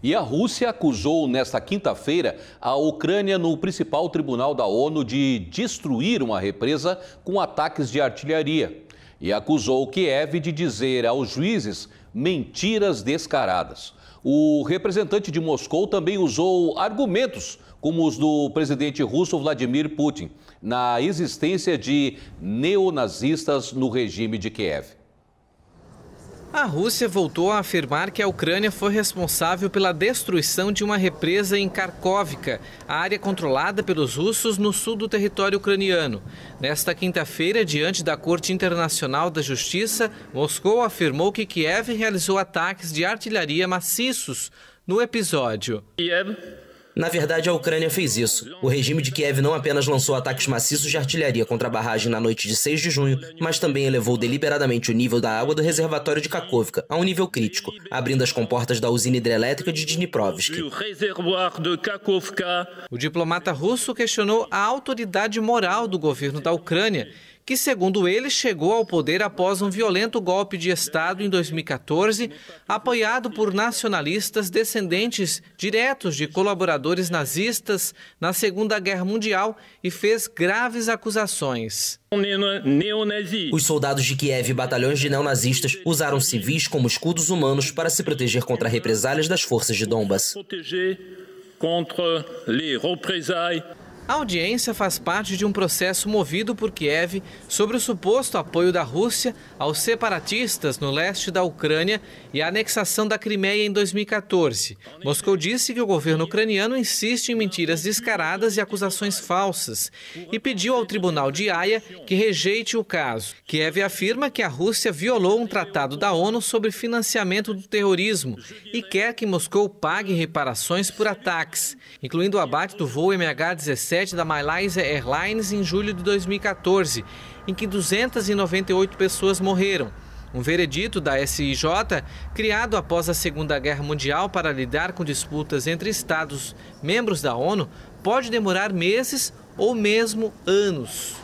E a Rússia acusou nesta quinta-feira a Ucrânia no principal tribunal da ONU de destruir uma represa com ataques de artilharia. E acusou Kiev de dizer aos juízes mentiras descaradas. O representante de Moscou também usou argumentos como os do presidente russo Vladimir Putin na existência de neonazistas no regime de Kiev. A Rússia voltou a afirmar que a Ucrânia foi responsável pela destruição de uma represa em Kharkovka, a área controlada pelos russos no sul do território ucraniano. Nesta quinta-feira, diante da Corte Internacional da Justiça, Moscou afirmou que Kiev realizou ataques de artilharia maciços no episódio. Kiev na verdade, a Ucrânia fez isso. O regime de Kiev não apenas lançou ataques maciços de artilharia contra a barragem na noite de 6 de junho, mas também elevou deliberadamente o nível da água do reservatório de Kakovka a um nível crítico, abrindo as comportas da usina hidrelétrica de Dniprovsk. O diplomata russo questionou a autoridade moral do governo da Ucrânia que, segundo ele, chegou ao poder após um violento golpe de Estado em 2014, apoiado por nacionalistas descendentes diretos de colaboradores nazistas na Segunda Guerra Mundial e fez graves acusações. Os soldados de Kiev e batalhões de neonazistas usaram civis como escudos humanos para se proteger contra represálias das forças de Donbas. A audiência faz parte de um processo movido por Kiev sobre o suposto apoio da Rússia aos separatistas no leste da Ucrânia e a anexação da Crimeia em 2014. Moscou disse que o governo ucraniano insiste em mentiras descaradas e acusações falsas e pediu ao tribunal de Haia que rejeite o caso. Kiev afirma que a Rússia violou um tratado da ONU sobre financiamento do terrorismo e quer que Moscou pague reparações por ataques, incluindo o abate do voo MH17 da Malaysia Airlines em julho de 2014, em que 298 pessoas morreram. Um veredito da SIJ, criado após a Segunda Guerra Mundial para lidar com disputas entre Estados membros da ONU, pode demorar meses ou mesmo anos.